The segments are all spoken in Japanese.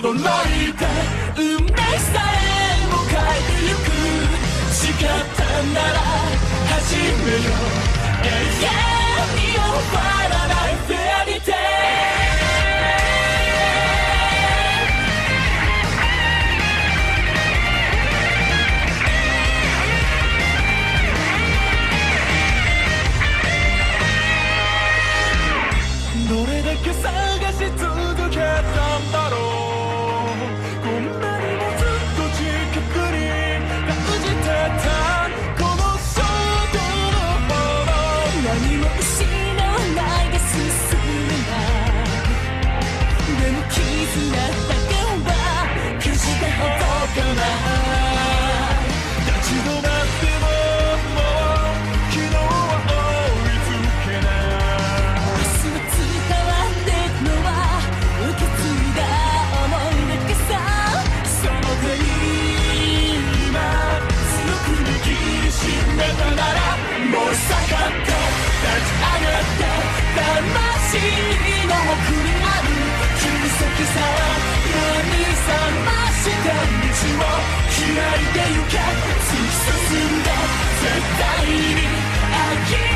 驚いて運命さ listener. まして道を開い突き進んで絶対に諦め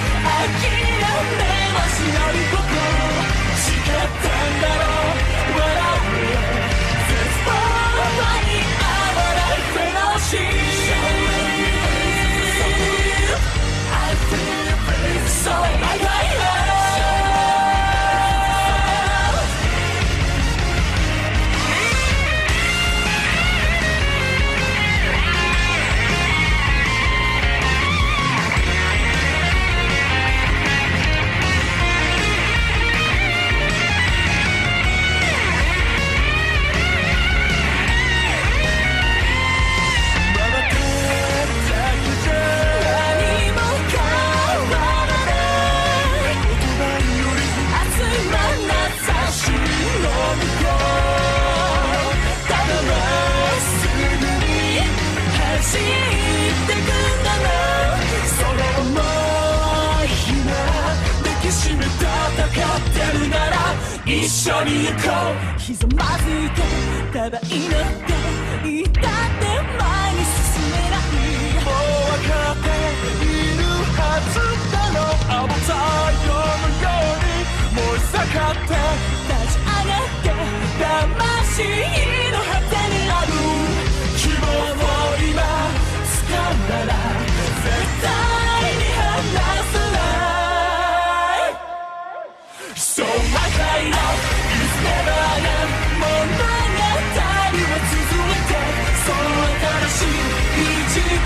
しめ戦ってるなら一緒に行こう。ひざまずいてただ祈っていたって前に進めないもう分かっているはずだろアのター読むように燃え盛って立ち上がって魂